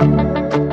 Música